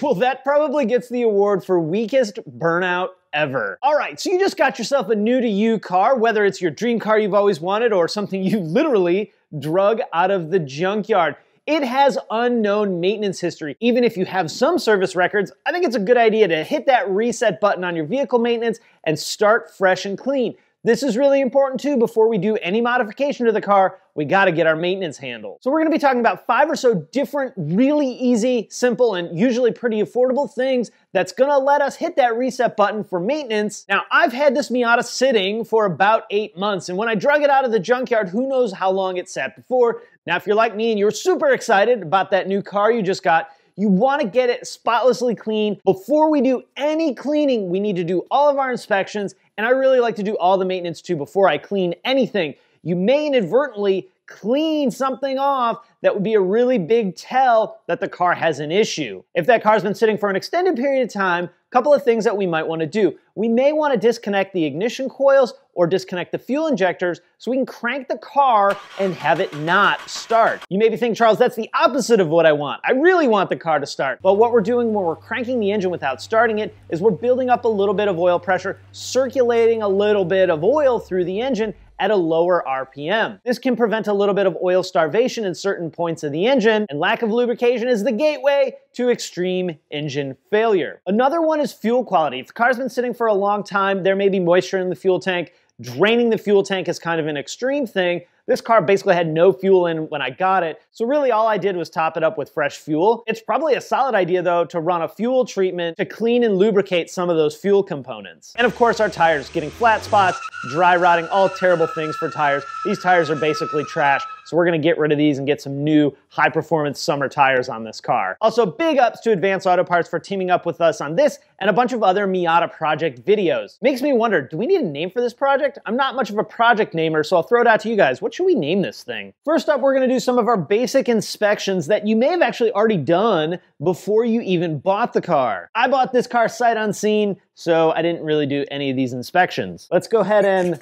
Well, that probably gets the award for weakest burnout ever. All right, so you just got yourself a new to you car, whether it's your dream car you've always wanted or something you literally drug out of the junkyard. It has unknown maintenance history. Even if you have some service records, I think it's a good idea to hit that reset button on your vehicle maintenance and start fresh and clean. This is really important too. Before we do any modification to the car, we gotta get our maintenance handled. So we're gonna be talking about five or so different, really easy, simple, and usually pretty affordable things that's gonna let us hit that reset button for maintenance. Now, I've had this Miata sitting for about eight months, and when I drug it out of the junkyard, who knows how long it sat before. Now, if you're like me and you're super excited about that new car you just got, you want to get it spotlessly clean. Before we do any cleaning, we need to do all of our inspections, and I really like to do all the maintenance too before I clean anything. You may inadvertently clean something off that would be a really big tell that the car has an issue. If that car's been sitting for an extended period of time, couple of things that we might want to do. We may want to disconnect the ignition coils or disconnect the fuel injectors so we can crank the car and have it not start. You may be thinking, Charles, that's the opposite of what I want. I really want the car to start. But what we're doing when we're cranking the engine without starting it is we're building up a little bit of oil pressure, circulating a little bit of oil through the engine, at a lower RPM. This can prevent a little bit of oil starvation in certain points of the engine, and lack of lubrication is the gateway to extreme engine failure. Another one is fuel quality. If the car's been sitting for a long time, there may be moisture in the fuel tank. Draining the fuel tank is kind of an extreme thing, this car basically had no fuel in when I got it, so really all I did was top it up with fresh fuel. It's probably a solid idea though to run a fuel treatment to clean and lubricate some of those fuel components. And of course our tires, getting flat spots, dry rotting, all terrible things for tires. These tires are basically trash, so we're gonna get rid of these and get some new high performance summer tires on this car. Also big ups to Advance Auto Parts for teaming up with us on this and a bunch of other Miata project videos. Makes me wonder, do we need a name for this project? I'm not much of a project namer, so I'll throw it out to you guys. What should we name this thing? First up, we're gonna do some of our basic inspections that you may have actually already done before you even bought the car. I bought this car sight unseen, so I didn't really do any of these inspections. Let's go ahead and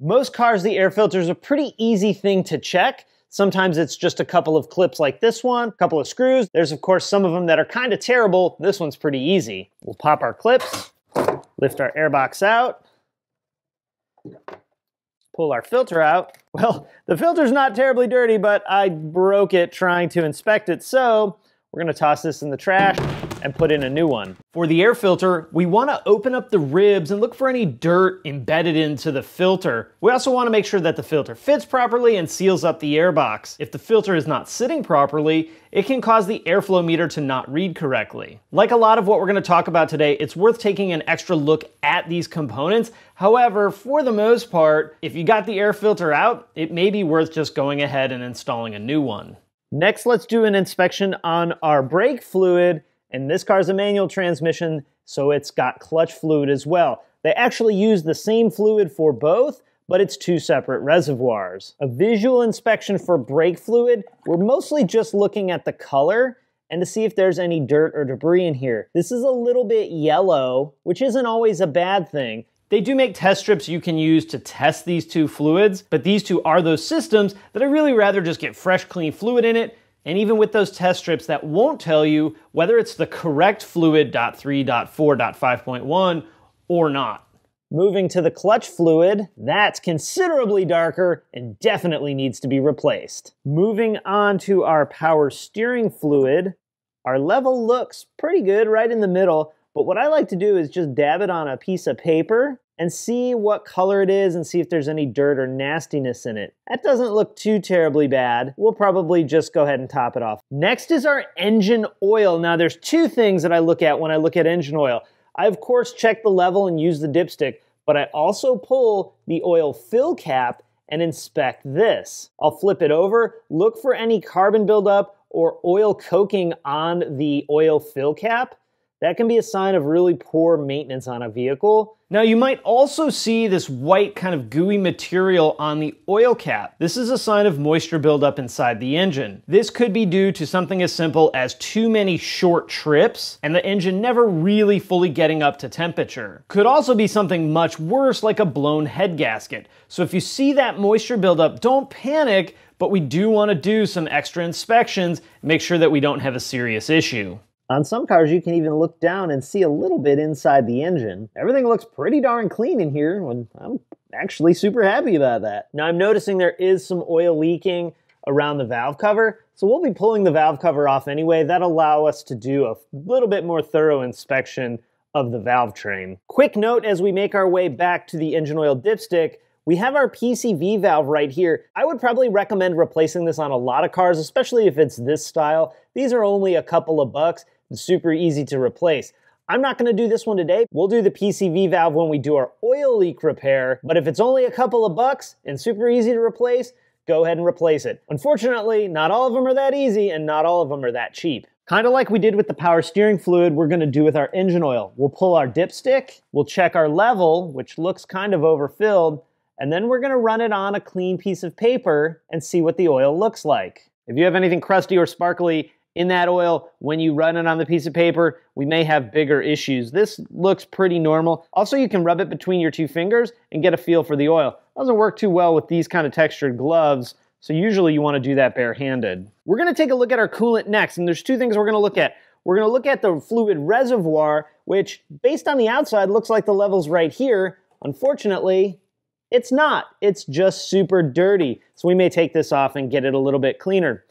most cars, the air filter is a pretty easy thing to check. Sometimes it's just a couple of clips like this one, a couple of screws. There's of course some of them that are kind of terrible. This one's pretty easy. We'll pop our clips, lift our airbox out, pull our filter out. Well, the filter's not terribly dirty, but I broke it trying to inspect it, so we're gonna toss this in the trash and put in a new one. For the air filter, we wanna open up the ribs and look for any dirt embedded into the filter. We also wanna make sure that the filter fits properly and seals up the air box. If the filter is not sitting properly, it can cause the airflow meter to not read correctly. Like a lot of what we're gonna talk about today, it's worth taking an extra look at these components. However, for the most part, if you got the air filter out, it may be worth just going ahead and installing a new one. Next, let's do an inspection on our brake fluid and this car's a manual transmission, so it's got clutch fluid as well. They actually use the same fluid for both, but it's two separate reservoirs. A visual inspection for brake fluid, we're mostly just looking at the color and to see if there's any dirt or debris in here. This is a little bit yellow, which isn't always a bad thing. They do make test strips you can use to test these two fluids, but these two are those systems that I really rather just get fresh, clean fluid in it and even with those test strips that won't tell you whether it's the correct fluid .3.4.5.1 or not. Moving to the clutch fluid, that's considerably darker and definitely needs to be replaced. Moving on to our power steering fluid, our level looks pretty good right in the middle, but what I like to do is just dab it on a piece of paper and see what color it is and see if there's any dirt or nastiness in it. That doesn't look too terribly bad. We'll probably just go ahead and top it off. Next is our engine oil. Now there's two things that I look at when I look at engine oil. I of course check the level and use the dipstick, but I also pull the oil fill cap and inspect this. I'll flip it over, look for any carbon buildup or oil coking on the oil fill cap that can be a sign of really poor maintenance on a vehicle. Now you might also see this white kind of gooey material on the oil cap. This is a sign of moisture buildup inside the engine. This could be due to something as simple as too many short trips and the engine never really fully getting up to temperature. Could also be something much worse like a blown head gasket. So if you see that moisture buildup, don't panic, but we do want to do some extra inspections, make sure that we don't have a serious issue. On some cars, you can even look down and see a little bit inside the engine. Everything looks pretty darn clean in here, and I'm actually super happy about that. Now I'm noticing there is some oil leaking around the valve cover, so we'll be pulling the valve cover off anyway. That'll allow us to do a little bit more thorough inspection of the valve train. Quick note as we make our way back to the engine oil dipstick, we have our PCV valve right here. I would probably recommend replacing this on a lot of cars, especially if it's this style. These are only a couple of bucks and super easy to replace. I'm not gonna do this one today. We'll do the PCV valve when we do our oil leak repair, but if it's only a couple of bucks and super easy to replace, go ahead and replace it. Unfortunately, not all of them are that easy and not all of them are that cheap. Kind of like we did with the power steering fluid, we're gonna do with our engine oil. We'll pull our dipstick, we'll check our level, which looks kind of overfilled, and then we're gonna run it on a clean piece of paper and see what the oil looks like. If you have anything crusty or sparkly in that oil, when you run it on the piece of paper, we may have bigger issues. This looks pretty normal. Also, you can rub it between your two fingers and get a feel for the oil. Doesn't work too well with these kind of textured gloves, so usually you wanna do that barehanded. We're gonna take a look at our coolant next, and there's two things we're gonna look at. We're gonna look at the fluid reservoir, which based on the outside looks like the level's right here. Unfortunately, it's not. It's just super dirty. So we may take this off and get it a little bit cleaner.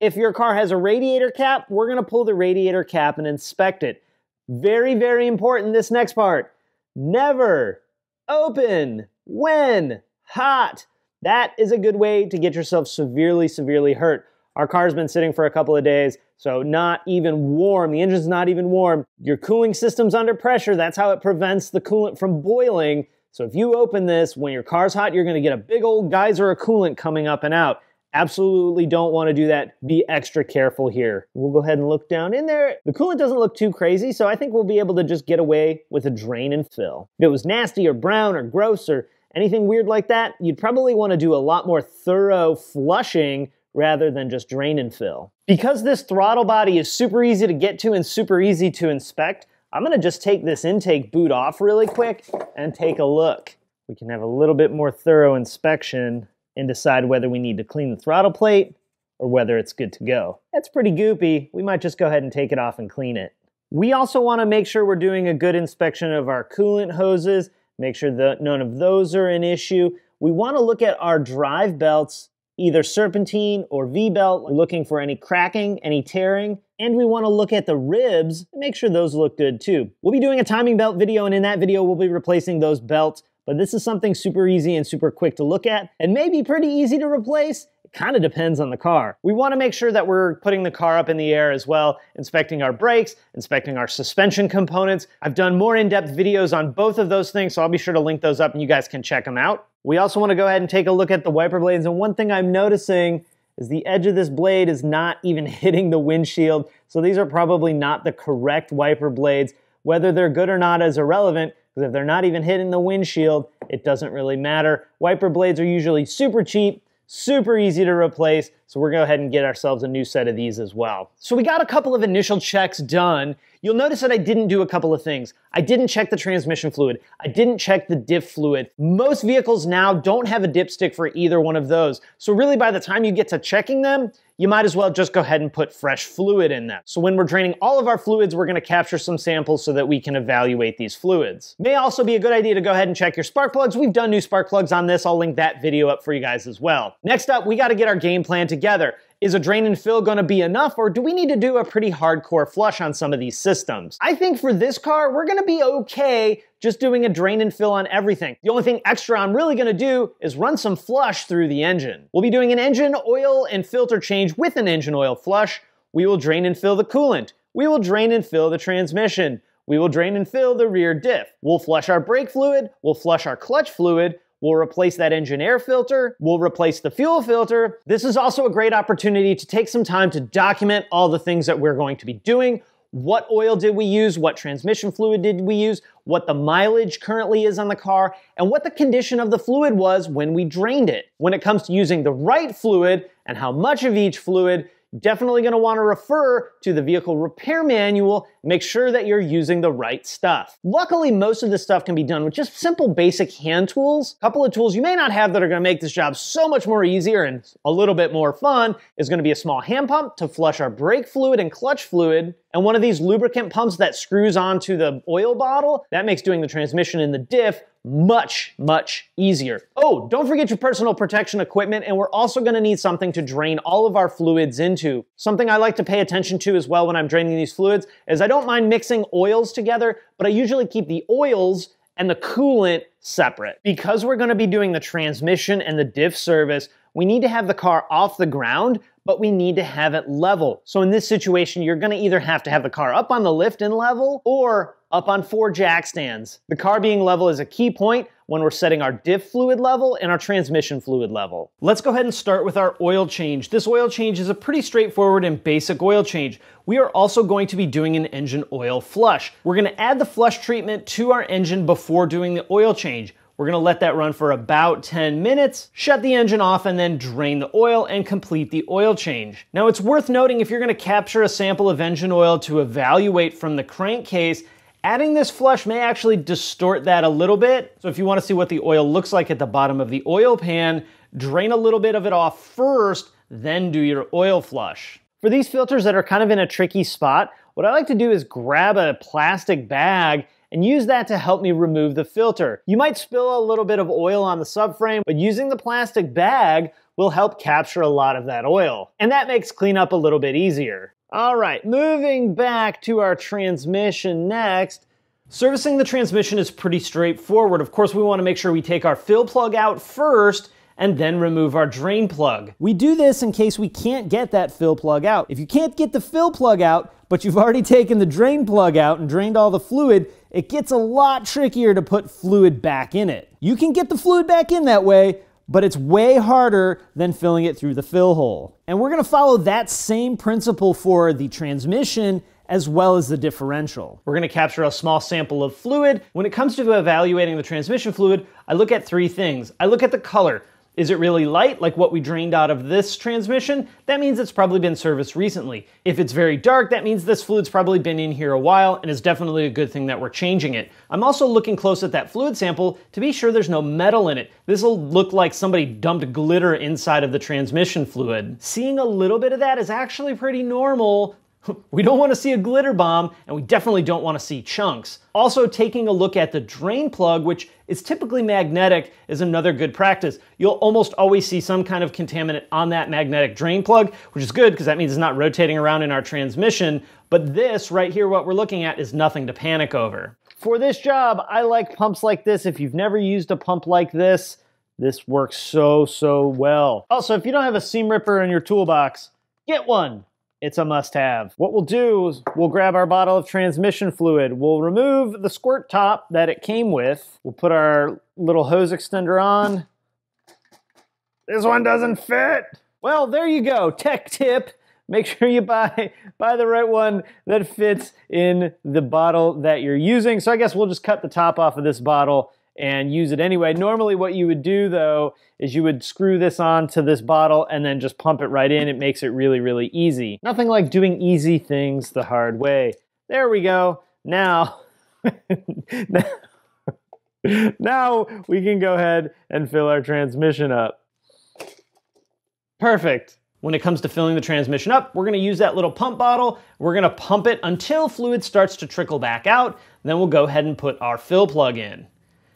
If your car has a radiator cap, we're gonna pull the radiator cap and inspect it. Very, very important, this next part. Never open when hot. That is a good way to get yourself severely, severely hurt. Our car's been sitting for a couple of days, so not even warm. The engine's not even warm. Your cooling system's under pressure. That's how it prevents the coolant from boiling. So if you open this when your car's hot, you're gonna get a big old geyser of coolant coming up and out. Absolutely don't want to do that. Be extra careful here. We'll go ahead and look down in there. The coolant doesn't look too crazy, so I think we'll be able to just get away with a drain and fill. If it was nasty or brown or gross or anything weird like that, you'd probably want to do a lot more thorough flushing rather than just drain and fill. Because this throttle body is super easy to get to and super easy to inspect, I'm gonna just take this intake boot off really quick and take a look. We can have a little bit more thorough inspection and decide whether we need to clean the throttle plate or whether it's good to go. That's pretty goopy. We might just go ahead and take it off and clean it. We also want to make sure we're doing a good inspection of our coolant hoses, make sure that none of those are an issue. We want to look at our drive belts, either serpentine or V-belt, looking for any cracking, any tearing, and we want to look at the ribs and make sure those look good too. We'll be doing a timing belt video, and in that video, we'll be replacing those belts but this is something super easy and super quick to look at and maybe pretty easy to replace. It kind of depends on the car. We want to make sure that we're putting the car up in the air as well, inspecting our brakes, inspecting our suspension components. I've done more in-depth videos on both of those things, so I'll be sure to link those up and you guys can check them out. We also want to go ahead and take a look at the wiper blades, and one thing I'm noticing is the edge of this blade is not even hitting the windshield, so these are probably not the correct wiper blades. Whether they're good or not is irrelevant, because if they're not even hitting the windshield, it doesn't really matter. Wiper blades are usually super cheap, super easy to replace, so we're gonna go ahead and get ourselves a new set of these as well. So we got a couple of initial checks done. You'll notice that I didn't do a couple of things. I didn't check the transmission fluid. I didn't check the diff fluid. Most vehicles now don't have a dipstick for either one of those. So really by the time you get to checking them, you might as well just go ahead and put fresh fluid in them. So when we're draining all of our fluids, we're gonna capture some samples so that we can evaluate these fluids. May also be a good idea to go ahead and check your spark plugs. We've done new spark plugs on this. I'll link that video up for you guys as well. Next up, we gotta get our game plan together. Is a drain and fill gonna be enough or do we need to do a pretty hardcore flush on some of these systems? I think for this car, we're gonna be okay just doing a drain and fill on everything. The only thing extra I'm really gonna do is run some flush through the engine. We'll be doing an engine oil and filter change with an engine oil flush. We will drain and fill the coolant. We will drain and fill the transmission. We will drain and fill the rear diff. We'll flush our brake fluid. We'll flush our clutch fluid. We'll replace that engine air filter. We'll replace the fuel filter. This is also a great opportunity to take some time to document all the things that we're going to be doing. What oil did we use? What transmission fluid did we use? What the mileage currently is on the car? And what the condition of the fluid was when we drained it. When it comes to using the right fluid and how much of each fluid, definitely going to want to refer to the vehicle repair manual. Make sure that you're using the right stuff. Luckily, most of this stuff can be done with just simple basic hand tools. A couple of tools you may not have that are going to make this job so much more easier and a little bit more fun is going to be a small hand pump to flush our brake fluid and clutch fluid and one of these lubricant pumps that screws onto the oil bottle, that makes doing the transmission in the diff much, much easier. Oh, don't forget your personal protection equipment, and we're also gonna need something to drain all of our fluids into. Something I like to pay attention to as well when I'm draining these fluids is I don't mind mixing oils together, but I usually keep the oils and the coolant separate. Because we're gonna be doing the transmission and the diff service, we need to have the car off the ground, but we need to have it level. So in this situation, you're gonna either have to have the car up on the lift and level or up on four jack stands. The car being level is a key point when we're setting our diff fluid level and our transmission fluid level. Let's go ahead and start with our oil change. This oil change is a pretty straightforward and basic oil change. We are also going to be doing an engine oil flush. We're gonna add the flush treatment to our engine before doing the oil change. We're gonna let that run for about 10 minutes, shut the engine off, and then drain the oil and complete the oil change. Now it's worth noting if you're gonna capture a sample of engine oil to evaluate from the crankcase, Adding this flush may actually distort that a little bit. So if you wanna see what the oil looks like at the bottom of the oil pan, drain a little bit of it off first, then do your oil flush. For these filters that are kind of in a tricky spot, what I like to do is grab a plastic bag and use that to help me remove the filter. You might spill a little bit of oil on the subframe, but using the plastic bag will help capture a lot of that oil. And that makes cleanup a little bit easier. All right, moving back to our transmission next. Servicing the transmission is pretty straightforward. Of course, we wanna make sure we take our fill plug out first and then remove our drain plug. We do this in case we can't get that fill plug out. If you can't get the fill plug out, but you've already taken the drain plug out and drained all the fluid, it gets a lot trickier to put fluid back in it. You can get the fluid back in that way, but it's way harder than filling it through the fill hole. And we're gonna follow that same principle for the transmission as well as the differential. We're gonna capture a small sample of fluid. When it comes to evaluating the transmission fluid, I look at three things. I look at the color. Is it really light, like what we drained out of this transmission? That means it's probably been serviced recently. If it's very dark, that means this fluid's probably been in here a while and is definitely a good thing that we're changing it. I'm also looking close at that fluid sample to be sure there's no metal in it. This will look like somebody dumped glitter inside of the transmission fluid. Seeing a little bit of that is actually pretty normal we don't want to see a glitter bomb, and we definitely don't want to see chunks. Also, taking a look at the drain plug, which is typically magnetic, is another good practice. You'll almost always see some kind of contaminant on that magnetic drain plug, which is good because that means it's not rotating around in our transmission. But this right here, what we're looking at, is nothing to panic over. For this job, I like pumps like this. If you've never used a pump like this, this works so, so well. Also, if you don't have a seam ripper in your toolbox, get one it's a must have. What we'll do is we'll grab our bottle of transmission fluid. We'll remove the squirt top that it came with. We'll put our little hose extender on. This one doesn't fit. Well, there you go. Tech tip. Make sure you buy, buy the right one that fits in the bottle that you're using. So I guess we'll just cut the top off of this bottle and use it anyway. Normally what you would do though is you would screw this on to this bottle and then just pump it right in. It makes it really, really easy. Nothing like doing easy things the hard way. There we go. Now, now we can go ahead and fill our transmission up. Perfect. When it comes to filling the transmission up, we're gonna use that little pump bottle. We're gonna pump it until fluid starts to trickle back out. Then we'll go ahead and put our fill plug in.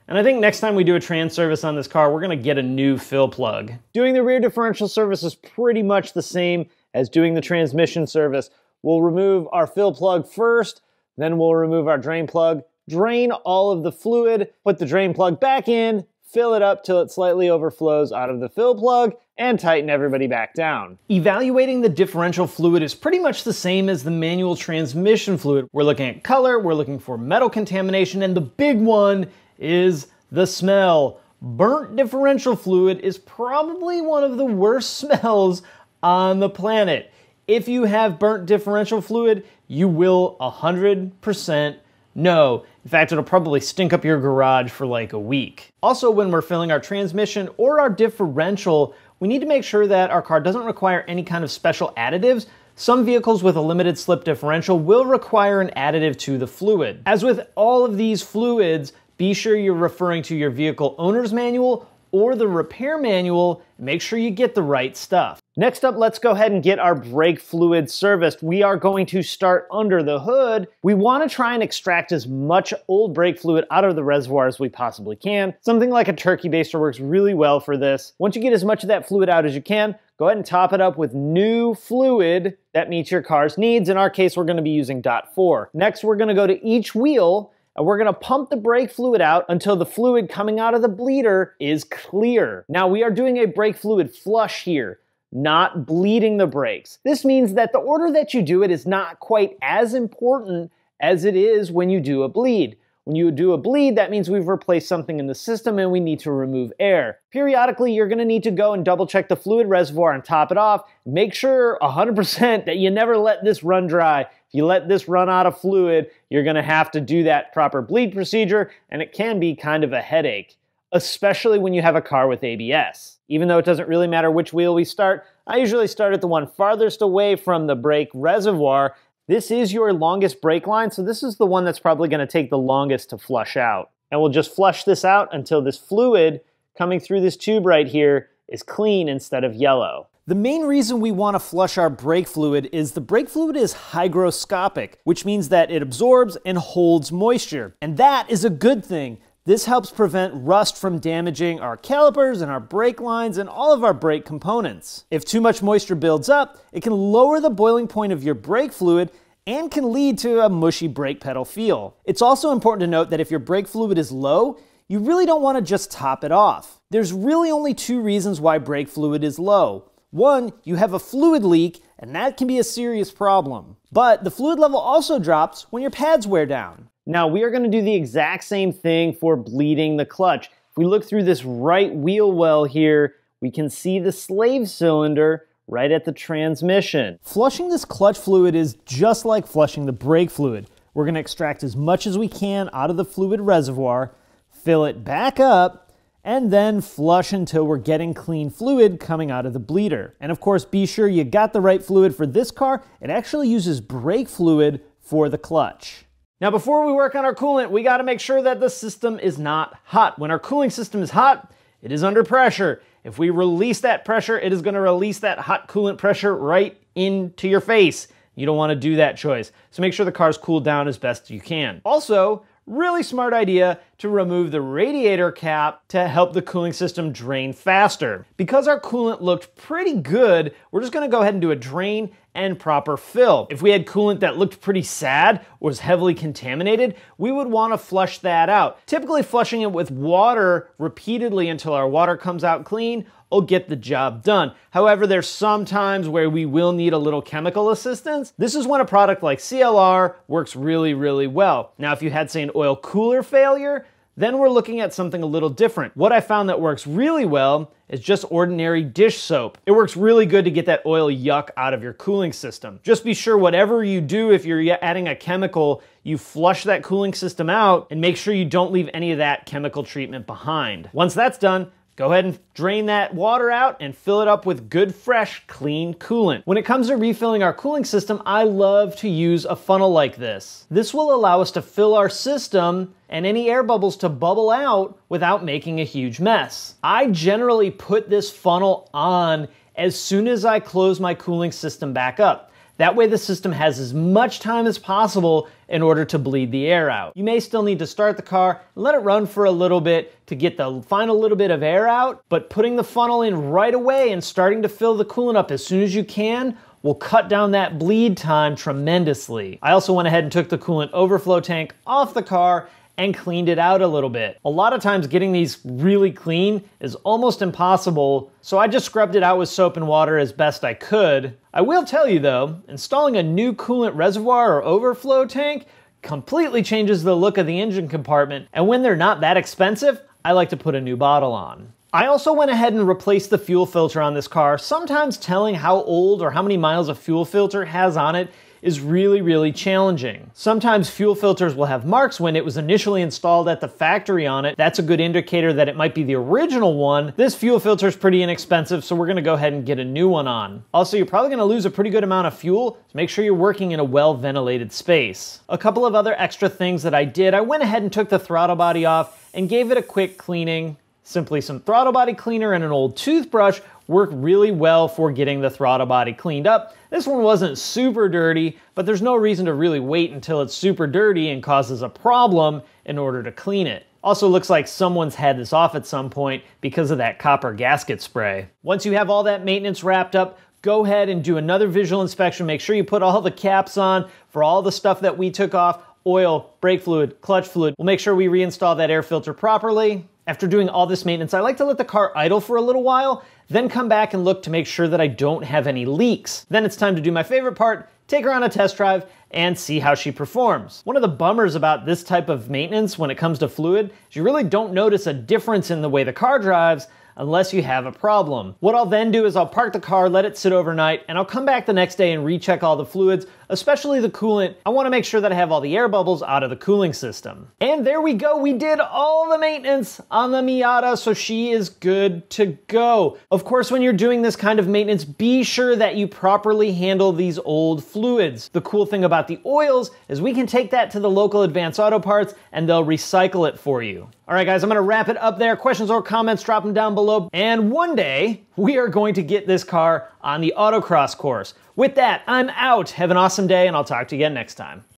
And I think next time we do a trans service on this car, we're gonna get a new fill plug. Doing the rear differential service is pretty much the same as doing the transmission service. We'll remove our fill plug first, then we'll remove our drain plug, drain all of the fluid, put the drain plug back in, fill it up till it slightly overflows out of the fill plug, and tighten everybody back down. Evaluating the differential fluid is pretty much the same as the manual transmission fluid. We're looking at color, we're looking for metal contamination, and the big one is the smell. Burnt differential fluid is probably one of the worst smells on the planet. If you have burnt differential fluid, you will 100% know. In fact, it'll probably stink up your garage for like a week. Also, when we're filling our transmission or our differential, we need to make sure that our car doesn't require any kind of special additives. Some vehicles with a limited slip differential will require an additive to the fluid. As with all of these fluids, be sure you're referring to your vehicle owner's manual or the repair manual. Make sure you get the right stuff. Next up, let's go ahead and get our brake fluid serviced. We are going to start under the hood. We want to try and extract as much old brake fluid out of the reservoir as we possibly can. Something like a turkey baster works really well for this. Once you get as much of that fluid out as you can, go ahead and top it up with new fluid that meets your car's needs. In our case, we're going to be using DOT 4. Next, we're going to go to each wheel and we're gonna pump the brake fluid out until the fluid coming out of the bleeder is clear. Now we are doing a brake fluid flush here not bleeding the brakes. This means that the order that you do it is not quite as important as it is when you do a bleed. When you do a bleed, that means we've replaced something in the system and we need to remove air. Periodically, you're gonna need to go and double check the fluid reservoir and top it off. Make sure 100% that you never let this run dry. If you let this run out of fluid, you're gonna have to do that proper bleed procedure and it can be kind of a headache, especially when you have a car with ABS. Even though it doesn't really matter which wheel we start, I usually start at the one farthest away from the brake reservoir. This is your longest brake line, so this is the one that's probably gonna take the longest to flush out. And we'll just flush this out until this fluid coming through this tube right here is clean instead of yellow. The main reason we want to flush our brake fluid is the brake fluid is hygroscopic, which means that it absorbs and holds moisture. And that is a good thing. This helps prevent rust from damaging our calipers and our brake lines and all of our brake components. If too much moisture builds up, it can lower the boiling point of your brake fluid and can lead to a mushy brake pedal feel. It's also important to note that if your brake fluid is low, you really don't want to just top it off. There's really only two reasons why brake fluid is low. One, you have a fluid leak, and that can be a serious problem. But the fluid level also drops when your pads wear down. Now we are gonna do the exact same thing for bleeding the clutch. If we look through this right wheel well here, we can see the slave cylinder right at the transmission. Flushing this clutch fluid is just like flushing the brake fluid. We're gonna extract as much as we can out of the fluid reservoir, fill it back up, and then flush until we're getting clean fluid coming out of the bleeder. And of course, be sure you got the right fluid for this car. It actually uses brake fluid for the clutch. Now before we work on our coolant, we gotta make sure that the system is not hot. When our cooling system is hot, it is under pressure. If we release that pressure, it is gonna release that hot coolant pressure right into your face. You don't wanna do that choice. So make sure the car's cooled down as best you can. Also, really smart idea to remove the radiator cap to help the cooling system drain faster. Because our coolant looked pretty good, we're just gonna go ahead and do a drain and proper fill. If we had coolant that looked pretty sad, was heavily contaminated, we would wanna flush that out. Typically flushing it with water repeatedly until our water comes out clean will get the job done. However, there's some times where we will need a little chemical assistance. This is when a product like CLR works really, really well. Now, if you had, say, an oil cooler failure, then we're looking at something a little different. What I found that works really well is just ordinary dish soap. It works really good to get that oil yuck out of your cooling system. Just be sure whatever you do, if you're adding a chemical, you flush that cooling system out and make sure you don't leave any of that chemical treatment behind. Once that's done, Go ahead and drain that water out and fill it up with good, fresh, clean coolant. When it comes to refilling our cooling system, I love to use a funnel like this. This will allow us to fill our system and any air bubbles to bubble out without making a huge mess. I generally put this funnel on as soon as I close my cooling system back up. That way the system has as much time as possible in order to bleed the air out. You may still need to start the car and let it run for a little bit to get the final little bit of air out, but putting the funnel in right away and starting to fill the coolant up as soon as you can will cut down that bleed time tremendously. I also went ahead and took the coolant overflow tank off the car and cleaned it out a little bit. A lot of times getting these really clean is almost impossible, so I just scrubbed it out with soap and water as best I could. I will tell you though, installing a new coolant reservoir or overflow tank completely changes the look of the engine compartment, and when they're not that expensive, I like to put a new bottle on. I also went ahead and replaced the fuel filter on this car. Sometimes telling how old or how many miles a fuel filter has on it is really, really challenging. Sometimes fuel filters will have marks when it was initially installed at the factory on it. That's a good indicator that it might be the original one. This fuel filter is pretty inexpensive, so we're gonna go ahead and get a new one on. Also, you're probably gonna lose a pretty good amount of fuel, so make sure you're working in a well-ventilated space. A couple of other extra things that I did, I went ahead and took the throttle body off and gave it a quick cleaning. Simply some throttle body cleaner and an old toothbrush work really well for getting the throttle body cleaned up. This one wasn't super dirty, but there's no reason to really wait until it's super dirty and causes a problem in order to clean it. Also looks like someone's had this off at some point because of that copper gasket spray. Once you have all that maintenance wrapped up, go ahead and do another visual inspection. Make sure you put all the caps on for all the stuff that we took off, oil, brake fluid, clutch fluid. We'll make sure we reinstall that air filter properly. After doing all this maintenance, I like to let the car idle for a little while, then come back and look to make sure that I don't have any leaks. Then it's time to do my favorite part, take her on a test drive and see how she performs. One of the bummers about this type of maintenance when it comes to fluid is you really don't notice a difference in the way the car drives unless you have a problem. What I'll then do is I'll park the car, let it sit overnight, and I'll come back the next day and recheck all the fluids, especially the coolant. I wanna make sure that I have all the air bubbles out of the cooling system. And there we go, we did all the maintenance on the Miata, so she is good to go. Of course, when you're doing this kind of maintenance, be sure that you properly handle these old fluids. The cool thing about the oils is we can take that to the local Advance Auto Parts and they'll recycle it for you. All right, guys, I'm gonna wrap it up there. Questions or comments, drop them down below. And one day, we are going to get this car on the autocross course. With that, I'm out. Have an awesome day, and I'll talk to you again next time.